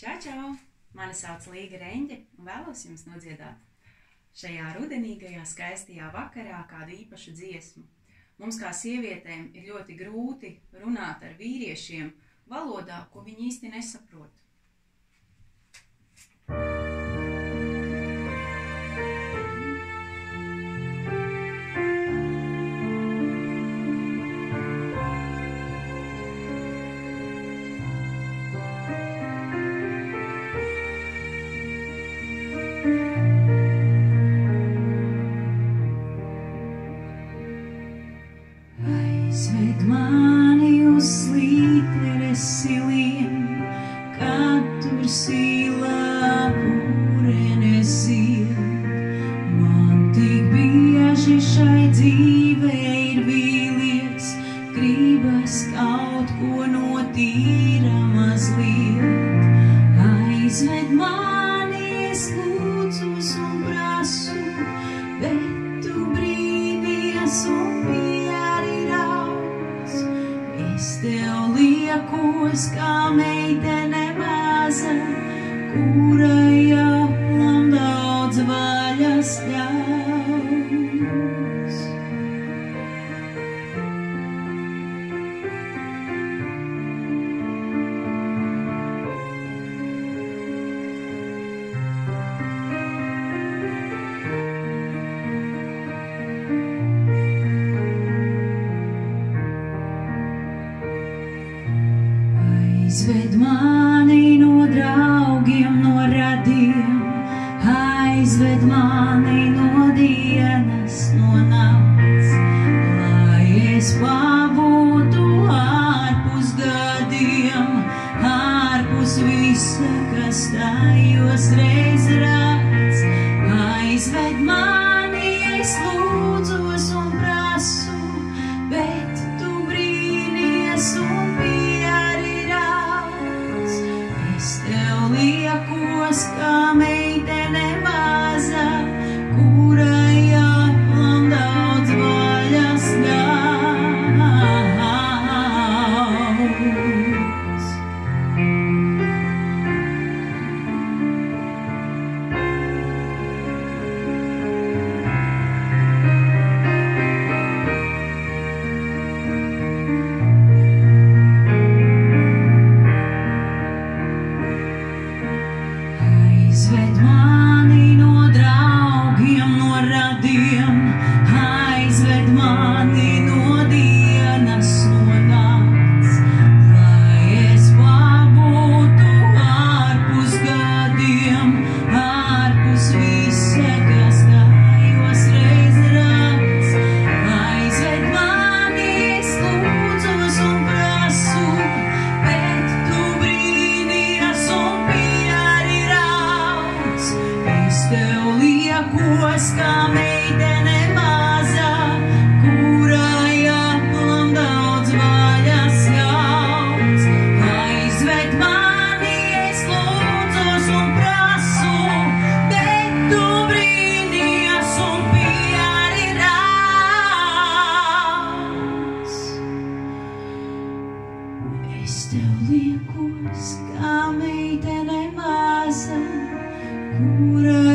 Čau, čau! Mani sauc Līga Reņģe un vēlos jums nodziedāt šajā rudenīgajā skaistajā vakarā kādu īpašu dziesmu. Mums kā sievietēm ir ļoti grūti runāt ar vīriešiem valodā, ko viņi īsti nesaprot. Aizved mani uz slīpnes siliem, kad tur sīlā pūrenes iet. Man tik bieži šai dzīvē ir vīlies, gribas kaut ko no tīra mazliet. Aizved mani, tev liekos kā meitene maza, kurai aplam daudz vaļas ļaus. Aizved mani no draugiem, no radiem, aizved mani no dienas, no nakts, lai es pabūtu ārpus gadiem, ārpus visa, kas tajos reiz rāds. Aizved mani, es lūdzos sky. pura